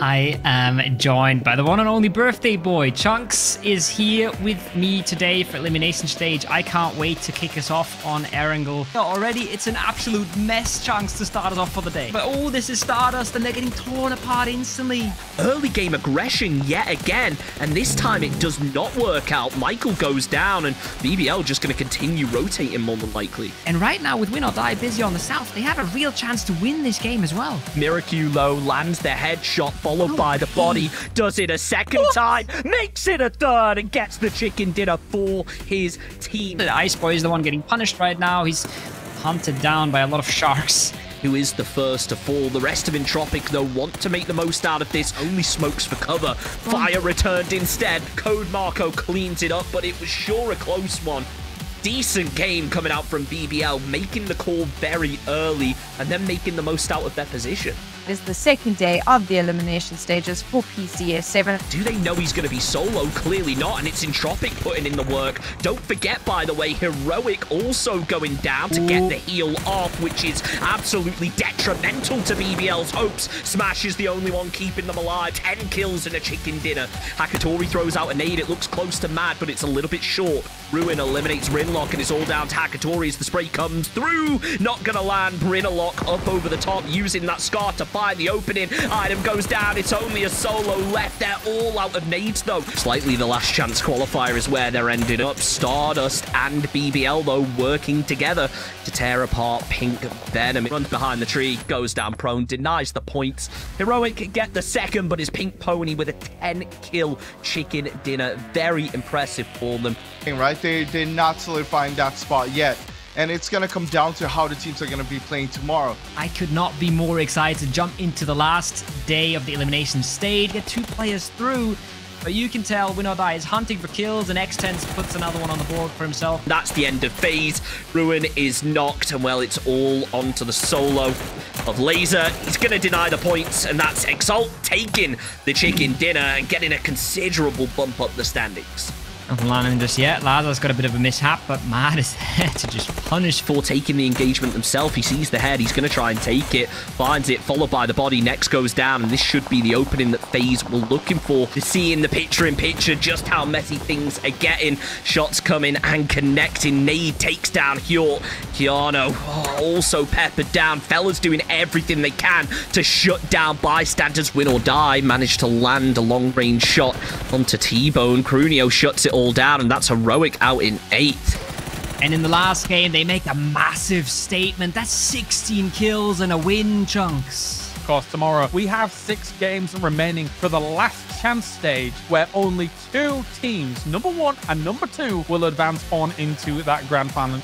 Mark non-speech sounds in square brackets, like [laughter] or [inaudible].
I am joined by the one and only birthday boy. Chunks is here with me today for elimination stage. I can't wait to kick us off on Erangel. Already, it's an absolute mess, Chunks, to start us off for the day. But oh, this is Stardust, and they're getting torn apart instantly. Early game aggression yet again, and this time it does not work out. Michael goes down, and BBL just going to continue rotating more than likely. And right now, with Win or Die busy on the south, they have a real chance to win this game as well. Miraculo lands the headshot, followed by the body, does it a second time, makes it a third, and gets the chicken dinner for his team. The Ice Boy is the one getting punished right now. He's hunted down by a lot of sharks who is the first to fall. The rest of Entropiq, though, want to make the most out of this. Only smokes for cover. Fire returned instead. Code Marco cleans it up, but it was sure a close one decent game coming out from BBL, making the call very early and then making the most out of their position. Is the second day of the elimination stages for PCS 7. Do they know he's going to be solo? Clearly not, and it's Entropiq putting in the work. Don't forget, by the way, Heroic also going down to get the heal off, which is absolutely detrimental to BBL's hopes. Smash is the only one keeping them alive. 10 kills and a chicken dinner. Hakatori throws out a nade. It looks close to Mad, but it's a little bit short. Ruin eliminates Rinlock, and it's all down to Hakatori as the spray comes through. Not going to land. Brinalock up over the top, using that Scar to find the opening. Item goes down. It's only a solo left. They're all out of nades, though. Slightly the last chance qualifier is where they're ending up. Stardust and BBL, though, working together to tear apart Pink Venom. Runs behind the tree, goes down prone, denies the points. Heroic get the second, but his Pink Pony with a 10-kill chicken dinner. Very impressive for them. Right? They, they're not solidifying that spot yet and it's going to come down to how the teams are going to be playing tomorrow. I could not be more excited to jump into the last day of the elimination stage, get two players through. But you can tell Win or Die is hunting for kills, and X10 puts another one on the board for himself. That's the end of phase. Ruin is knocked, and well, it's all onto the solo of Laser. He's going to deny the points, and that's Exalt taking the chicken dinner and getting a considerable bump up the standings. Nothing landing just yet. Lazar's got a bit of a mishap, but Mad is there [laughs] to just punish. For taking the engagement himself, he sees the head. He's going to try and take it. Finds it, followed by the body. Next goes down, and this should be the opening that FaZe were looking for. To see in the picture-in-picture just how messy things are getting. Shots coming and connecting. Nade takes down Hjort. Keanu oh, also peppered down. Fellas doing everything they can to shut down bystanders. Win or die. Managed to land a long-range shot onto T-Bone. Crunio shuts it all all down, and that's Heroic out in eighth. And in the last game, they make a massive statement. That's 16 kills and a win, Chunks. Of course, tomorrow we have six games remaining for the last chance stage where only two teams, number one and number two, will advance on into that grand final.